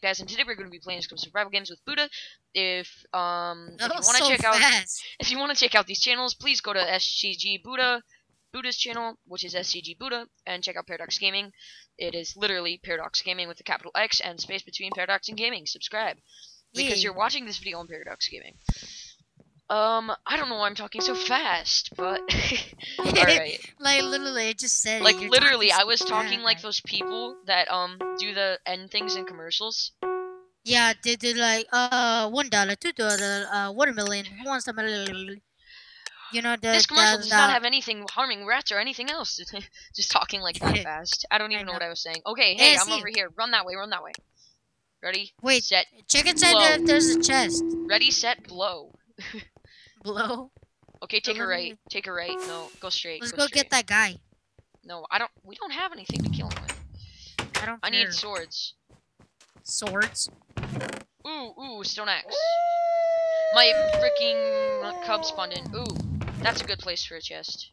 guys, and today we're going to be playing some survival games with Buddha. If um, if you want to so check out, if you want to check out these channels, please go to SCG Buddha, Buddha's channel, which is SCG Buddha, and check out Paradox Gaming. It is literally Paradox Gaming with a capital X and space between Paradox and Gaming. Subscribe because you're watching this video on Paradox Gaming. Um, I don't know why I'm talking so fast, but alright. Like literally, I just said. Like literally, I was talking like those people that um do the end things in commercials. Yeah, they did like uh one dollar, two dollar, uh one million, one some. You know the this commercial the, does the, not have anything harming rats or anything else. Just talking like that fast. I don't even I know what. I was saying. Okay, hey, I I'm over here. Run that way. Run that way. Ready, Wait, set, check inside blow. there's a chest. ready, set, blow. Blow. Okay, take a right. Take a right. No, go straight. Let's go go straight. get that guy. No, I don't. We don't have anything to kill him with. I don't. I care. need swords. swords. Ooh, ooh, stone axe. My freaking cub spawned in. Ooh, that's a good place for a chest.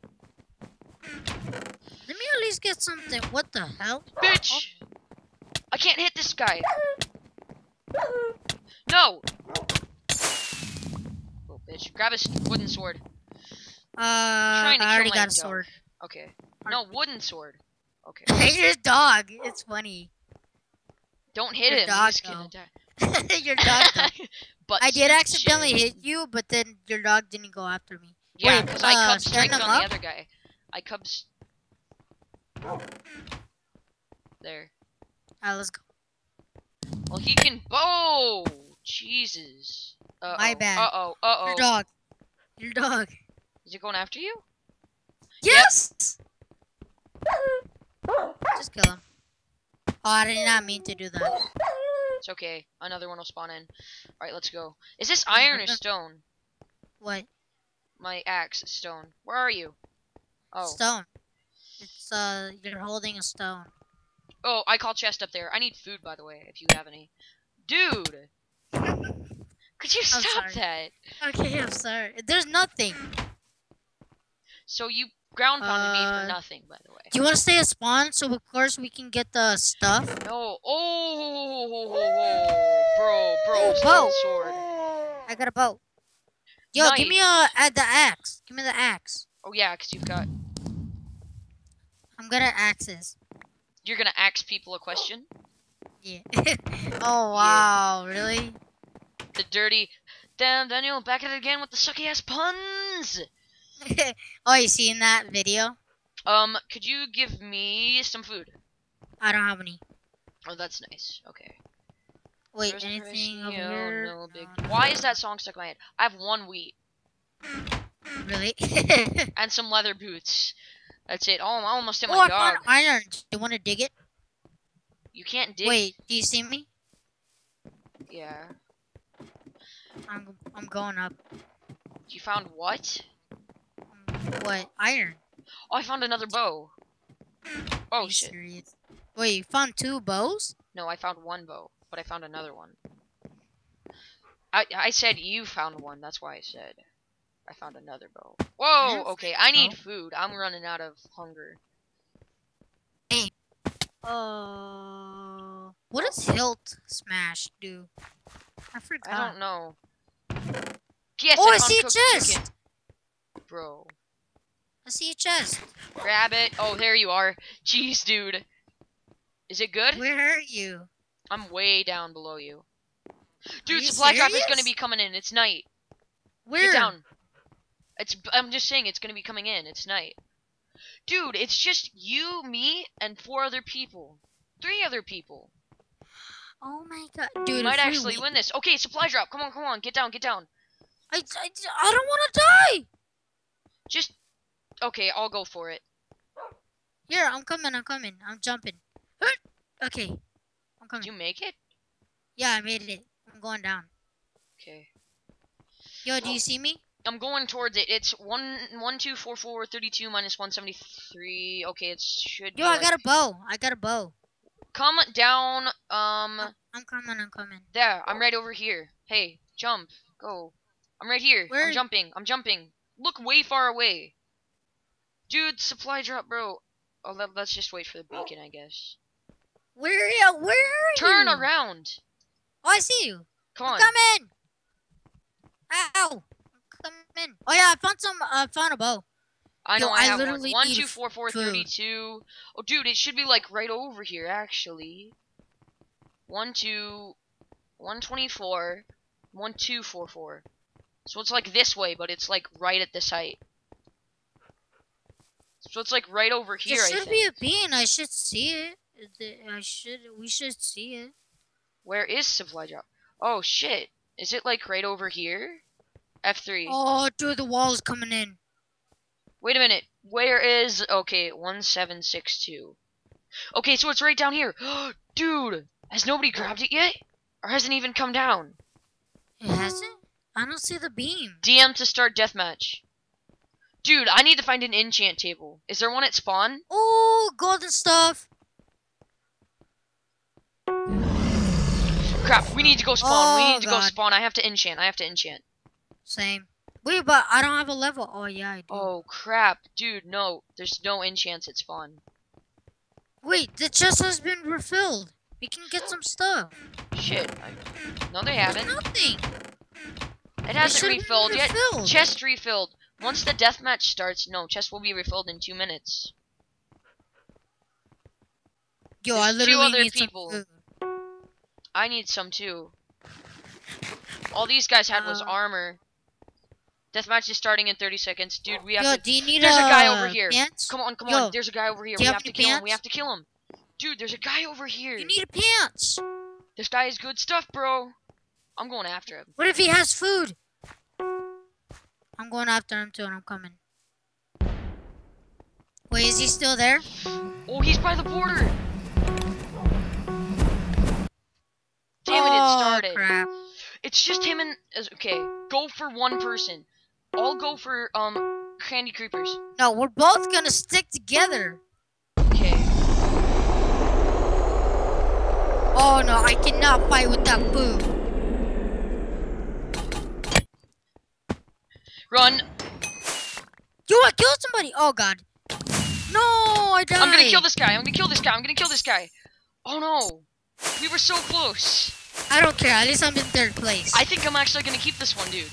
Let me at least get something. What the hell? Bitch! I can't hit this guy. No! Oh, bitch. Grab a wooden sword. Uh, I already got a dog. sword. Okay. No, wooden sword. Okay. Your dog. It's funny. Don't hit Your him. dog, He's gonna die. your dog. But I did accidentally shit. hit you, but then your dog didn't go after me. Yeah, because I uh, cub stand strength him on the other guy. I cubs. There. Alright, let's go. Well, he can bow. Jesus. Uh -oh. My bad. Uh oh. Uh Your oh. dog. Your dog. Is it going after you? Yes. Just kill him. Oh, I did not mean to do that. It's okay. Another one will spawn in. All right, let's go. Is this iron or stone? What? My axe, stone. Where are you? Oh. Stone. It's uh, you're holding a stone. Oh, I call chest up there. I need food, by the way, if you have any. Dude! Could you stop that? Okay, I'm sorry. There's nothing. So you ground pounded me Uh, for nothing, by the way. Do you want to stay a spawn so of course we can get the stuff? No. Oh, bro, bro, bow. sword. I got a bow. Yo, give me a uh, the axe. Give me the axe. Oh yeah, because you've got. I'm good at axes. You're gonna ask people a question. Yeah. oh wow, really? The dirty. Damn, Daniel, back at it again with the sucky ass puns. oh, you seen that video? Um, could you give me some food? I don't have any. Oh, that's nice. Okay. Wait, anything over here? no big- No, Why is that song stuck in my head? I have one wheat Really? and some leather boots. That's it. Oh, I almost hit oh, my I dog. found iron. Do you want to dig it? You can't dig. Wait, do you see me? Yeah. I'm I'm going up. You found what? What iron? Oh, I found another bow. Oh shit. serious? Wait, you found two bows? No, I found one bow, but I found another one. I I said you found one. That's why I said I found another bow. Whoa. Okay, I need food. I'm running out of hunger. Hey. Uh, what does hilt smash do? I forgot. I don't know. Yes, Oh, I see a chest. chicken. Bro, I see a chest. grab it. Oh, there you are. Jeez, dude. Is it good? Where are you? I'm way down below you. Dude, you supply drop is gonna be coming in. It's night. Where? Get down. It's. I'm just saying it's gonna be coming in. It's night. Dude, it's just you, me, and four other people. Three other people. Oh my god, dude! we might we actually win this. Okay, supply drop. Come on, come on. Get down, get down. I, I, I don't want to die. Just. Okay, I'll go for it. Here, I'm coming. I'm coming. I'm jumping. Okay, I'm coming. Did you make it? Yeah, I made it. I'm going down. Okay. Yo, do you see me? I'm going towards it. It's one one two four four thirty two minus one seventy three. Okay, it should. Yo, I like- got a bow. I got a bow. Come down. Um, I'm coming. I'm coming. there. I'm right over here. Hey, jump. Go. I'm right here. Where- I'm jumping. I'm jumping. Look way far away. Dude, supply drop, bro. Oh, let, let's just wait for the oh. beacon, I guess. Where are you? Where are Turn you? Turn around. Oh, I see you. Come on. Come in. Ow. Come in. Oh yeah, I found some. I found a bow. I know Yo, I I have one. literally One, need two, four, four, food. thirty-two. Oh, dude, it should be like right over here, actually. One, two, one twenty-four, one, two, four, four. So it's like this way, but it's like right at this height. So it's like right over here. there should be a bean. I should see it. I should. We should see it. Where is supply drop? Oh shit! Is it like right over here? F three. Oh, dude, the wall is coming in. Wait a minute. Where is okay? One seven six two. Okay, so it's right down here. Dude, has nobody grabbed it yet? Or hasn't even come down? It hasn't. I don't see the beam. DM to start deathmatch. Dude, I need to find an enchant table. Is there one at spawn? Oh, golden stuff. Crap, we need to go spawn. we Oh, need to go spawn. I have to enchant. I have to enchant. Same. Wait, but I don't have a level. Oh yeah, I do. Oh crap, dude, no. There's no enchants at spawn. Wait, the chest has been refilled. We can get some stuff. Shit. I... No, they haven't. nothing. It hasn't refilled yet. refilled. Chest refilled. Once the deathmatch starts, no, chest will be refilled in two minutes. Yo, There's I two literally other need people. some. I need some too. All these guys had was Uh, armor. Deathmatch is starting in 30 seconds. Dude, we have Yo, to. do you need There's a guy uh, over here. Pants? Come on, come Yo, on. There's a guy over here. We have have to kill him. We pants? have to kill him. Dude, there's a guy over here. You need a pants. This guy is good stuff, bro. I'm going after him. What if he has food? I'm going after him too, and I'm coming. Wait, is he still there? Oh, he's by the border. Damn it, it started. oh, started. crap. It's just him and okay. Go for one person. I'll go for um candy creepers. No, we're both gonna stick together. Okay. Oh no, I cannot fight with that food. Run. Yo, I killed somebody. Oh god. No, I died. I'm gonna kill this guy. I'm gonna kill this guy. I'm gonna kill this guy. Oh no. We were so close. I don't care. At least I'm in third place. I think I'm actually gonna keep this one, dude.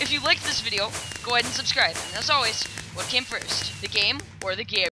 If you liked this video, go ahead and subscribe. And as always, what came first? The game or the gear?